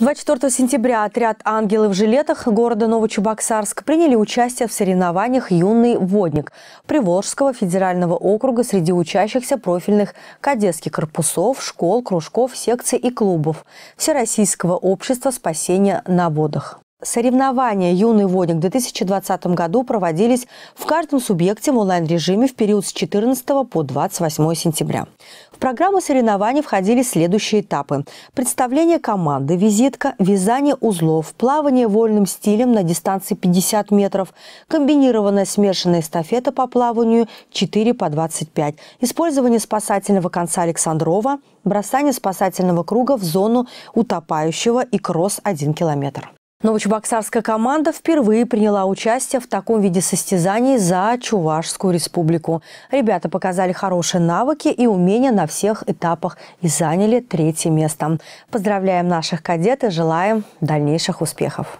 24 сентября отряд «Ангелы в жилетах» города Новочебоксарск приняли участие в соревнованиях «Юный водник» Приволжского федерального округа среди учащихся профильных кадетских корпусов, школ, кружков, секций и клубов Всероссийского общества спасения на водах. Соревнования «Юный водник» в 2020 году проводились в каждом субъекте в онлайн-режиме в период с 14 по 28 сентября. В программу соревнований входили следующие этапы. Представление команды, визитка, вязание узлов, плавание вольным стилем на дистанции 50 метров, комбинированная смешанная эстафета по плаванию 4 по 25, использование спасательного конца Александрова, бросание спасательного круга в зону утопающего и кросс 1 километр. Новочебоксарская команда впервые приняла участие в таком виде состязаний за Чувашскую республику. Ребята показали хорошие навыки и умения на всех этапах и заняли третье место. Поздравляем наших кадет и желаем дальнейших успехов.